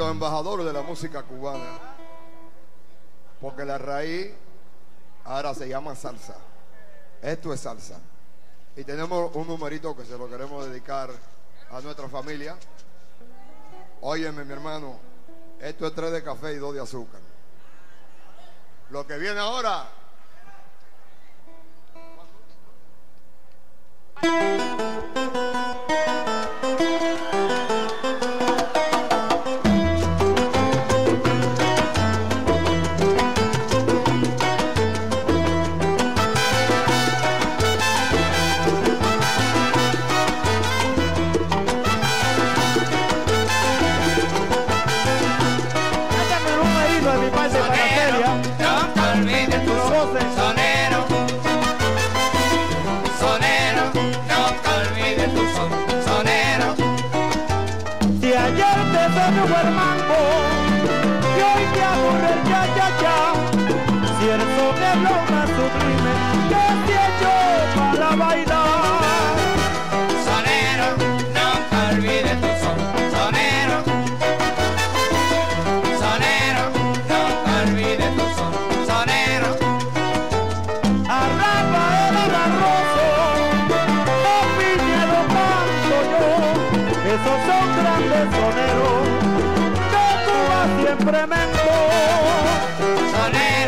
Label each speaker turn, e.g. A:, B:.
A: los embajadores de la música cubana, porque la raíz ahora se llama salsa. Esto es salsa. Y tenemos un numerito que se lo queremos dedicar a nuestra familia. Óyeme, mi hermano, esto es tres de café y dos de azúcar. Lo que viene ahora.
B: Sonero.
C: sonero. No te olvides tu son, sonero.
B: Si ayer te sonó el soneros de